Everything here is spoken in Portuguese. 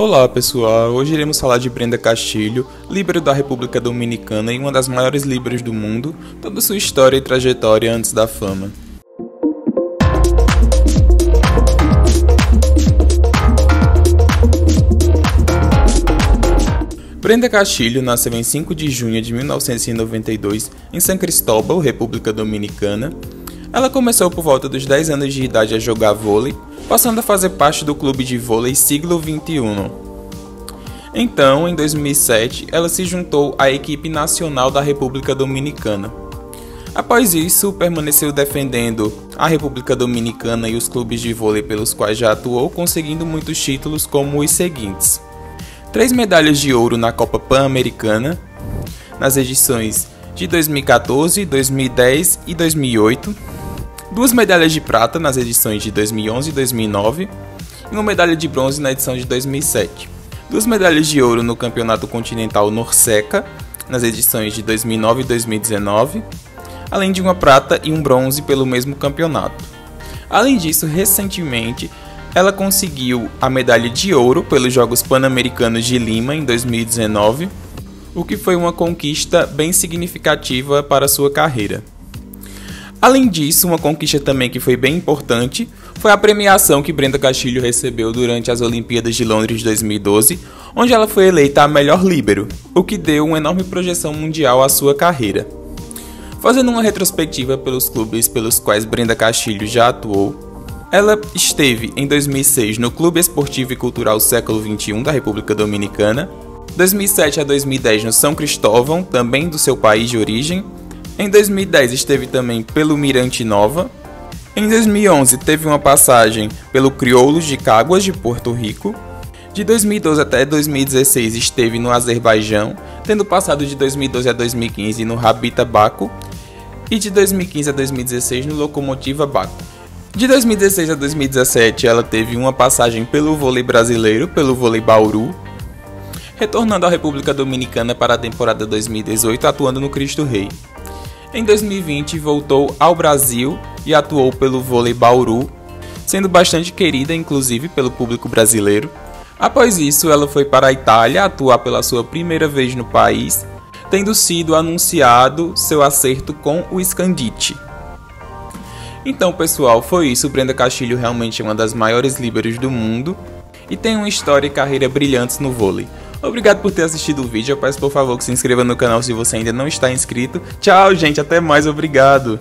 Olá pessoal, hoje iremos falar de Brenda Castilho, líbero da República Dominicana e uma das maiores líberos do mundo, toda sua história e trajetória antes da fama. Brenda Castilho nasceu em 5 de junho de 1992 em São Cristóbal, República Dominicana. Ela começou por volta dos 10 anos de idade a jogar vôlei passando a fazer parte do clube de vôlei Siglo XXI. Então, em 2007, ela se juntou à equipe nacional da República Dominicana. Após isso, permaneceu defendendo a República Dominicana e os clubes de vôlei pelos quais já atuou, conseguindo muitos títulos como os seguintes: três medalhas de ouro na Copa Pan-Americana, nas edições de 2014, 2010 e 2008 duas medalhas de prata nas edições de 2011 e 2009 e uma medalha de bronze na edição de 2007. Duas medalhas de ouro no Campeonato Continental Norseca nas edições de 2009 e 2019, além de uma prata e um bronze pelo mesmo campeonato. Além disso, recentemente, ela conseguiu a medalha de ouro pelos Jogos Pan-Americanos de Lima em 2019, o que foi uma conquista bem significativa para sua carreira. Além disso, uma conquista também que foi bem importante foi a premiação que Brenda Castilho recebeu durante as Olimpíadas de Londres de 2012, onde ela foi eleita a melhor líbero, o que deu uma enorme projeção mundial à sua carreira. Fazendo uma retrospectiva pelos clubes pelos quais Brenda Castilho já atuou, ela esteve em 2006 no Clube Esportivo e Cultural Século XXI da República Dominicana, 2007 a 2010 no São Cristóvão, também do seu país de origem, em 2010 esteve também pelo Mirante Nova. Em 2011 teve uma passagem pelo Crioulos de Cáguas de Porto Rico. De 2012 até 2016 esteve no Azerbaijão, tendo passado de 2012 a 2015 no Rabita Baku e de 2015 a 2016 no Locomotiva Baku. De 2016 a 2017 ela teve uma passagem pelo vôlei brasileiro, pelo vôlei Bauru, retornando à República Dominicana para a temporada 2018 atuando no Cristo Rei. Em 2020 voltou ao Brasil e atuou pelo vôlei Bauru, sendo bastante querida inclusive pelo público brasileiro. Após isso, ela foi para a Itália atuar pela sua primeira vez no país, tendo sido anunciado seu acerto com o Scandite. Então, pessoal, foi isso. Brenda Castilho realmente é uma das maiores líberos do mundo e tem uma história e carreira brilhantes no vôlei. Obrigado por ter assistido o vídeo. Eu peço por favor que se inscreva no canal se você ainda não está inscrito. Tchau, gente. Até mais. Obrigado.